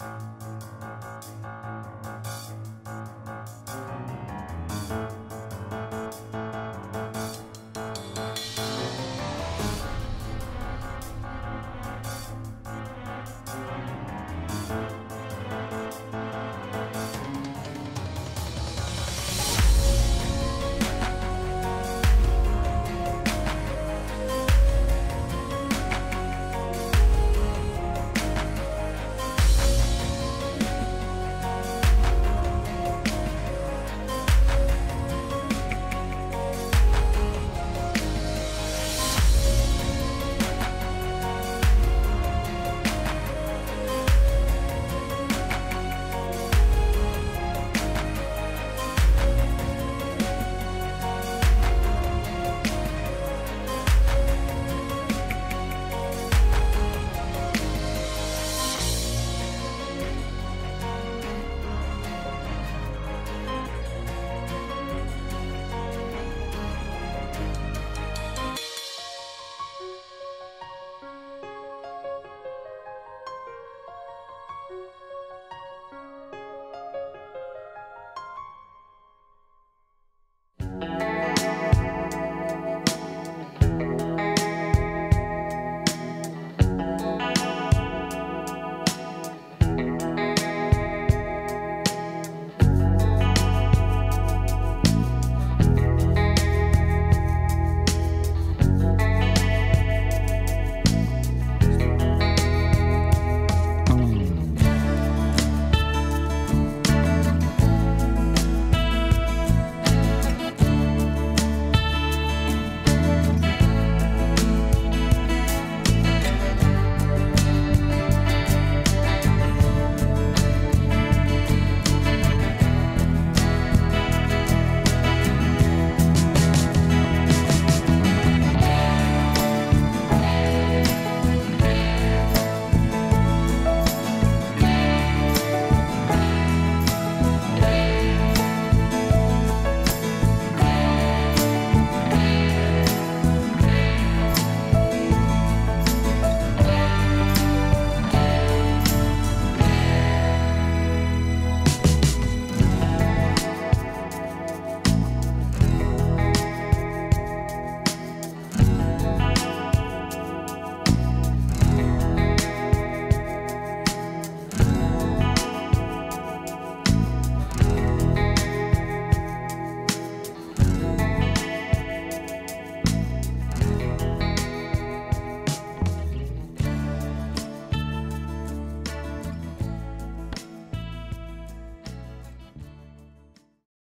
you